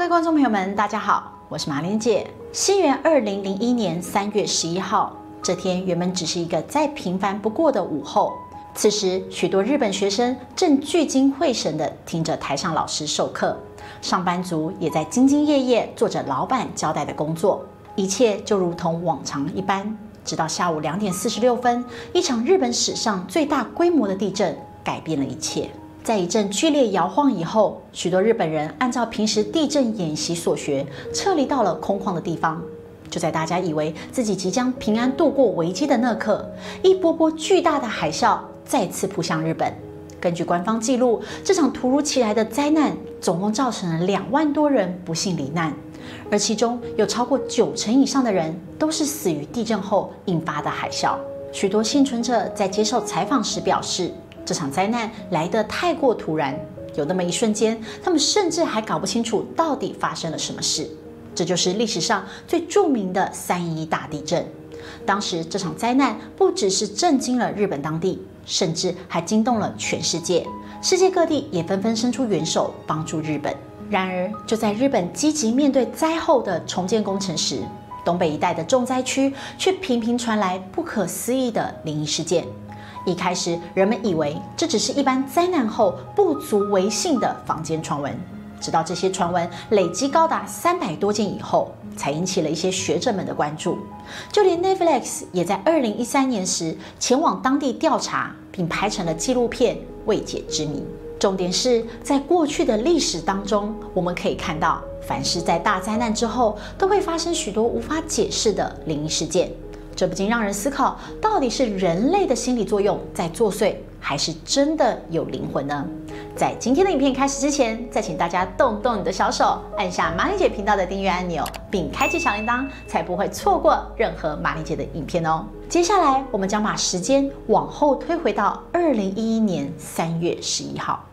各位观众朋友们，大家好，我是马莲姐。西元二零零一年三月十一号，这天原本只是一个再平凡不过的午后。此时，许多日本学生正聚精会神地听着台上老师授课，上班族也在兢兢业业做着老板交代的工作，一切就如同往常一般。直到下午两点四十六分，一场日本史上最大规模的地震改变了一切。在一阵剧烈摇晃以后，许多日本人按照平时地震演习所学，撤离到了空旷的地方。就在大家以为自己即将平安度过危机的那刻，一波波巨大的海啸再次扑向日本。根据官方记录，这场突如其来的灾难总共造成了两万多人不幸罹难，而其中有超过九成以上的人都是死于地震后引发的海啸。许多幸存者在接受采访时表示。这场灾难来得太过突然，有那么一瞬间，他们甚至还搞不清楚到底发生了什么事。这就是历史上最著名的三一大地震。当时这场灾难不只是震惊了日本当地，甚至还惊动了全世界。世界各地也纷纷伸出援手帮助日本。然而，就在日本积极面对灾后的重建工程时，东北一带的重灾区却频频传来不可思议的灵异事件。一开始，人们以为这只是一般灾难后不足为信的坊间传闻，直到这些传闻累积高达三百多件以后，才引起了一些学者们的关注。就连 Netflix 也在二零一三年时前往当地调查，并拍成了纪录片《未解之谜》。重点是在过去的历史当中，我们可以看到，凡是在大灾难之后，都会发生许多无法解释的灵异事件。这不禁让人思考，到底是人类的心理作用在作祟，还是真的有灵魂呢？在今天的影片开始之前，再请大家动动你的小手，按下马丽姐频道的订阅按钮，并开启小铃铛，才不会错过任何马丽姐的影片哦。接下来，我们将把时间往后推回到二零一一年三月十一号。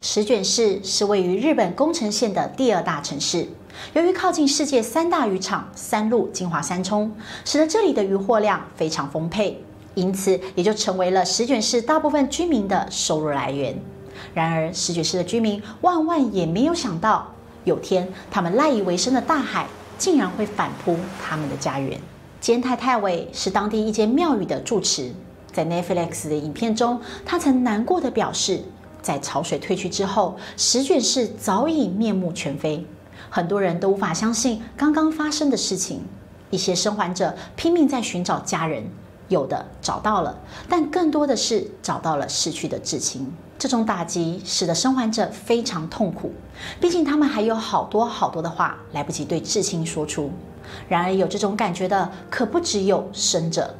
石卷市是位于日本宫城县的第二大城市。由于靠近世界三大渔场三鹿、金华三冲，使得这里的渔获量非常丰沛，因此也就成为了石卷市大部分居民的收入来源。然而，石卷市的居民万万也没有想到，有天他们赖以为生的大海竟然会反扑他们的家园。兼太太伟是当地一间庙宇的住持，在 Netflix 的影片中，他曾难过的表示，在潮水退去之后，石卷市早已面目全非。很多人都无法相信刚刚发生的事情。一些生还者拼命在寻找家人，有的找到了，但更多的是找到了逝去的至亲。这种打击使得生还者非常痛苦，毕竟他们还有好多好多的话来不及对至亲说出。然而，有这种感觉的可不只有生者。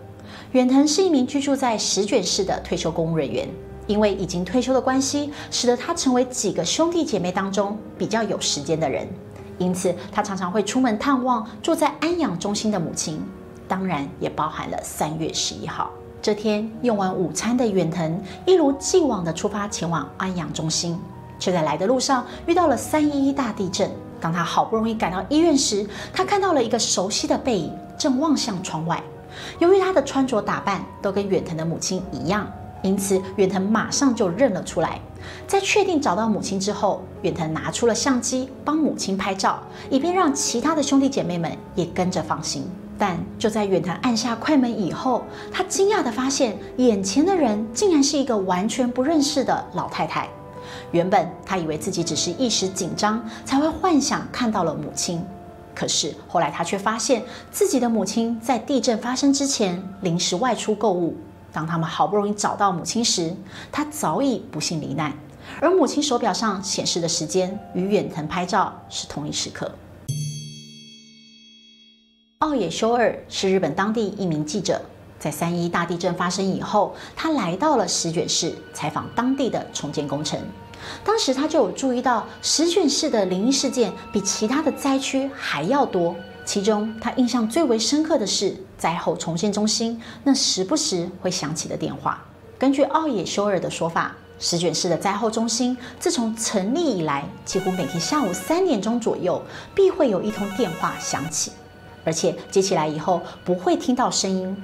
远藤是一名居住在石卷市的退休公务人员，因为已经退休的关系，使得他成为几个兄弟姐妹当中比较有时间的人。因此，他常常会出门探望住在安养中心的母亲，当然也包含了三月十一号这天。用完午餐的远藤一如既往地出发前往安养中心，却在来的路上遇到了三一一大地震。当他好不容易赶到医院时，他看到了一个熟悉的背影正望向窗外。由于他的穿着打扮都跟远藤的母亲一样，因此远藤马上就认了出来。在确定找到母亲之后，远藤拿出了相机帮母亲拍照，以便让其他的兄弟姐妹们也跟着放心。但就在远藤按下快门以后，他惊讶地发现眼前的人竟然是一个完全不认识的老太太。原本他以为自己只是一时紧张才会幻想看到了母亲，可是后来他却发现自己的母亲在地震发生之前临时外出购物。当他们好不容易找到母亲时，她早已不幸罹难，而母亲手表上显示的时间与远藤拍照是同一时刻。奥野修二是日本当地一名记者，在三一大地震发生以后，他来到了石卷市采访当地的重建工程。当时他就有注意到石卷市的灵异事件比其他的灾区还要多。其中，他印象最为深刻的是灾后重建中心那时不时会响起的电话。根据奥野修尔的说法，石卷市的灾后中心自从成立以来，几乎每天下午三点钟左右必会有一通电话响起，而且接起来以后不会听到声音。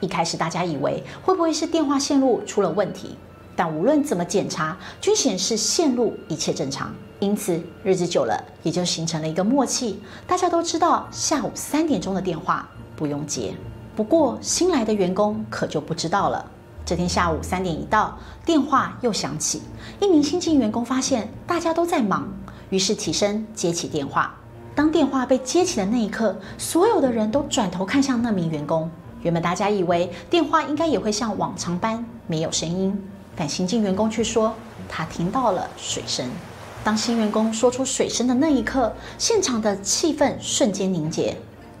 一开始大家以为会不会是电话线路出了问题，但无论怎么检查，均显示线路一切正常。因此，日子久了，也就形成了一个默契，大家都知道下午三点钟的电话不用接。不过，新来的员工可就不知道了。这天下午三点一到，电话又响起，一名新进员工发现大家都在忙，于是起身接起电话。当电话被接起的那一刻，所有的人都转头看向那名员工。原本大家以为电话应该也会像往常般没有声音，但新进员工却说他听到了水声。当新员工说出水声的那一刻，现场的气氛瞬间凝结。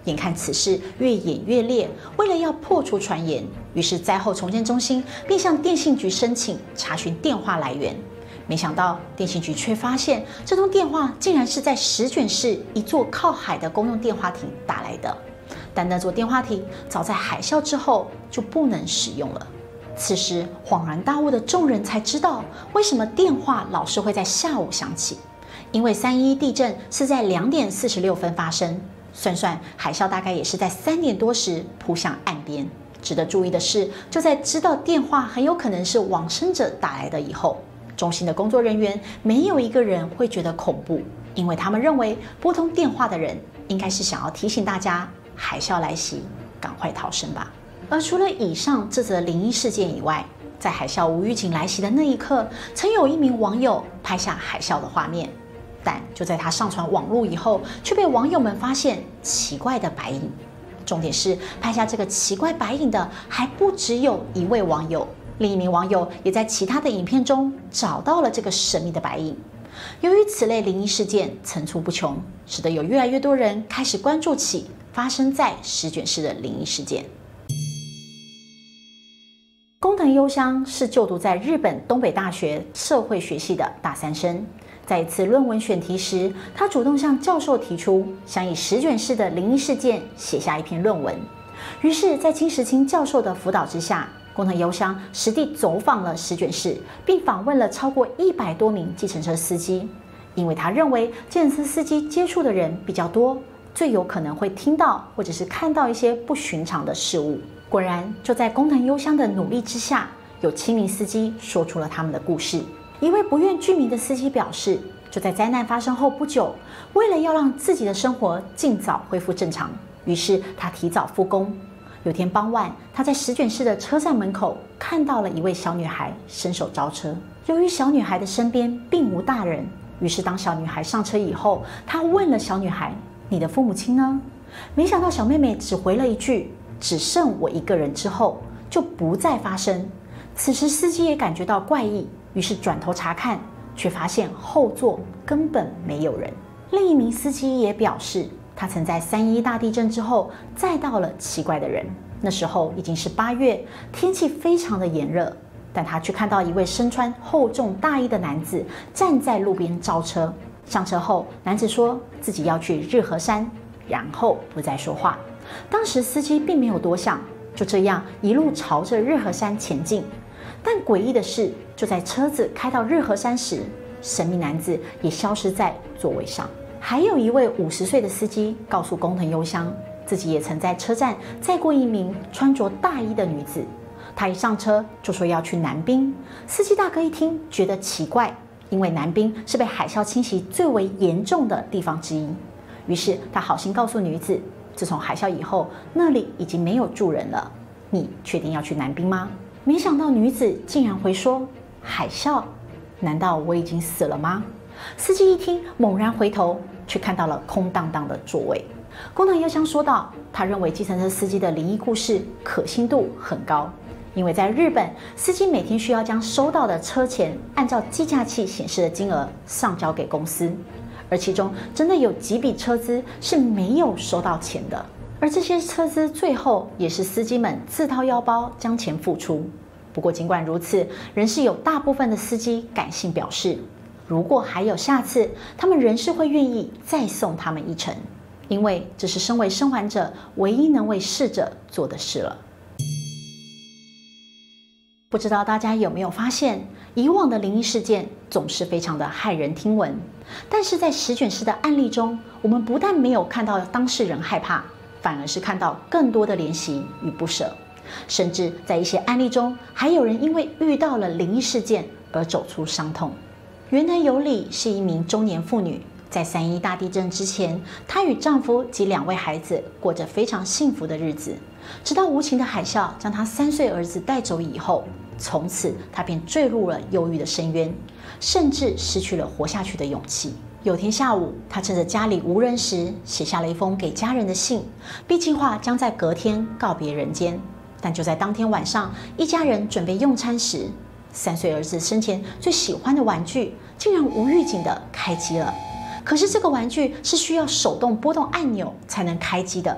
眼看此事越演越烈，为了要破除传言，于是灾后重建中心便向电信局申请查询电话来源。没想到电信局却发现，这通电话竟然是在石卷市一座靠海的公用电话亭打来的。但那座电话亭早在海啸之后就不能使用了。此时恍然大悟的众人才知道，为什么电话老是会在下午响起。因为三一地震是在两点四十六分发生，算算海啸大概也是在三点多时扑向岸边。值得注意的是，就在知道电话很有可能是往生者打来的以后，中心的工作人员没有一个人会觉得恐怖，因为他们认为拨通电话的人应该是想要提醒大家。海啸来袭，赶快逃生吧！而除了以上这则灵异事件以外，在海啸无预警来袭的那一刻，曾有一名网友拍下海啸的画面，但就在他上传网络以后，却被网友们发现奇怪的白影。重点是，拍下这个奇怪白影的还不只有一位网友，另一名网友也在其他的影片中找到了这个神秘的白影。由于此类灵异事件层出不穷，使得有越来越多人开始关注起。发生在石卷市的灵异事件。工藤优香是就读在日本东北大学社会学系的大三生，在一次论文选题时，他主动向教授提出想以十卷市的灵异事件写下一篇论文。于是，在金石清教授的辅导之下，工藤优香实地走访了十卷市，并访问了超过一百多名计程车司机，因为他认为计程车司机接触的人比较多。最有可能会听到或者是看到一些不寻常的事物。果然，就在工藤优香的努力之下，有七名司机说出了他们的故事。一位不愿具名的司机表示，就在灾难发生后不久，为了要让自己的生活尽早恢复正常，于是他提早复工。有天傍晚，他在石卷市的车站门口看到了一位小女孩伸手招车。由于小女孩的身边并无大人，于是当小女孩上车以后，他问了小女孩。你的父母亲呢？没想到小妹妹只回了一句“只剩我一个人”之后就不再发生。此时司机也感觉到怪异，于是转头查看，却发现后座根本没有人。另一名司机也表示，他曾在三一大地震之后载到了奇怪的人。那时候已经是八月，天气非常的炎热，但他却看到一位身穿厚重大衣的男子站在路边招车。上车后，男子说自己要去日和山，然后不再说话。当时司机并没有多想，就这样一路朝着日和山前进。但诡异的是，就在车子开到日和山时，神秘男子也消失在座位上。还有一位五十岁的司机告诉工藤优香，自己也曾在车站载过一名穿着大衣的女子。他一上车就说要去南滨。司机大哥一听，觉得奇怪。因为南滨是被海啸侵袭最为严重的地方之一，于是他好心告诉女子，自从海啸以后，那里已经没有住人了。你确定要去南滨吗？没想到女子竟然回说：“海啸？难道我已经死了吗？”司机一听，猛然回头，却看到了空荡荡的座位。工藤优香说道：“他认为计程车司机的灵异故事可信度很高。”因为在日本，司机每天需要将收到的车钱按照计价器显示的金额上交给公司，而其中真的有几笔车资是没有收到钱的，而这些车资最后也是司机们自掏腰包将钱付出。不过尽管如此，仍是有大部分的司机感性表示，如果还有下次，他们仍是会愿意再送他们一程，因为这是身为生还者唯一能为逝者做的事了。不知道大家有没有发现，以往的灵异事件总是非常的骇人听闻，但是在石卷师的案例中，我们不但没有看到当事人害怕，反而是看到更多的怜惜与不舍。甚至在一些案例中，还有人因为遇到了灵异事件而走出伤痛。原来有里是一名中年妇女，在三一大地震之前，她与丈夫及两位孩子过着非常幸福的日子。直到无情的海啸将她三岁儿子带走以后，从此她便坠入了忧郁的深渊，甚至失去了活下去的勇气。有天下午，他趁着家里无人时，写下了一封给家人的信，并计划将在隔天告别人间。但就在当天晚上，一家人准备用餐时，三岁儿子生前最喜欢的玩具竟然无预警的开机了。可是这个玩具是需要手动拨动按钮才能开机的，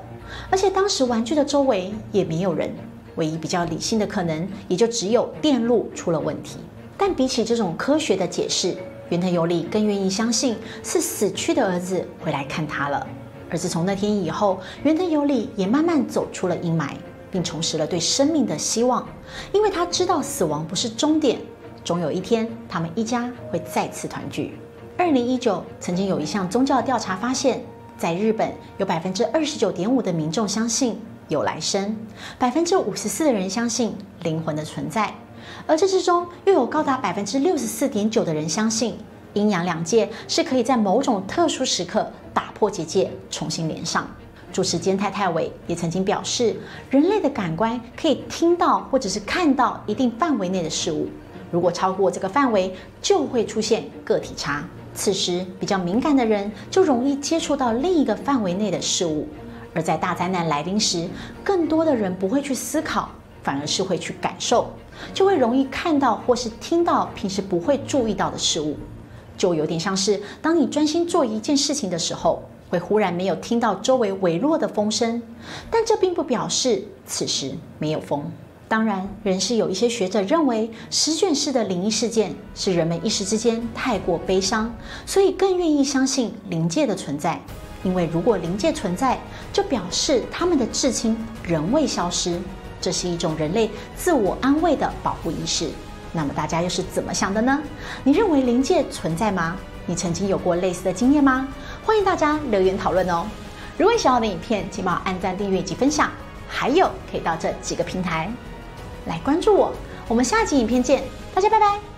而且当时玩具的周围也没有人，唯一比较理性的可能也就只有电路出了问题。但比起这种科学的解释，原藤有里更愿意相信是死去的儿子回来看他了。而自从那天以后，原藤有里也慢慢走出了阴霾，并重拾了对生命的希望，因为他知道死亡不是终点，总有一天他们一家会再次团聚。二零一九曾经有一项宗教调查发现，在日本有百分之二十九点五的民众相信有来生，百分之五十四的人相信灵魂的存在。而这之中，又有高达百分之六十四点九的人相信阴阳两界是可以在某种特殊时刻打破结界，重新连上。主持兼太太伟也曾经表示，人类的感官可以听到或者是看到一定范围内的事物，如果超过这个范围，就会出现个体差。此时，比较敏感的人就容易接触到另一个范围内的事物。而在大灾难来临时，更多的人不会去思考。反而是会去感受，就会容易看到或是听到平时不会注意到的事物，就有点像是当你专心做一件事情的时候，会忽然没有听到周围微弱的风声，但这并不表示此时没有风。当然，仍是有一些学者认为，十卷式的灵异事件是人们一时之间太过悲伤，所以更愿意相信灵界的存在，因为如果灵界存在，就表示他们的至亲仍未消失。这是一种人类自我安慰的保护意识。那么大家又是怎么想的呢？你认为灵界存在吗？你曾经有过类似的经验吗？欢迎大家留言讨论哦。如果喜欢我的影片，请帮我按赞、订阅及分享。还有，可以到这几个平台来关注我。我们下集影片见，大家拜拜。